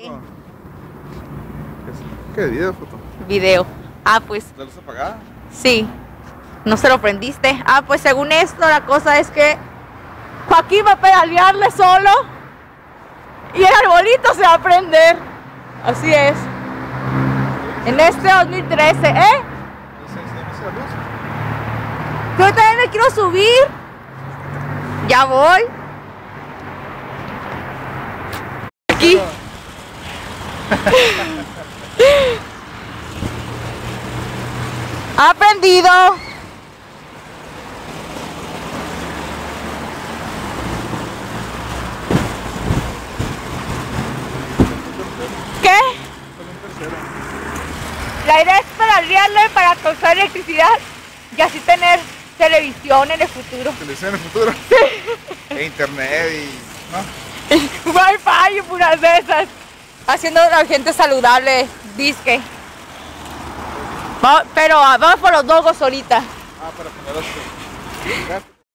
¿Qué? ¿Qué video, foto? Video. Ah, pues ¿La luz apagada? sí. No se lo prendiste. Ah, pues según esto, la cosa es que Joaquín va a pedalearle solo y el arbolito se va a prender. Así es. En este 2013, ¿eh? Yo también me quiero subir. Ya voy. Aquí. Ha prendido. ¿Qué? La idea es pedalearle para causar electricidad y así tener televisión en el futuro. Televisión en el futuro. E internet y. ¿No? Wi-Fi y puras de esas. Haciendo la gente saludable, disque. Pero ah, vamos por los dogos ahorita. Ah.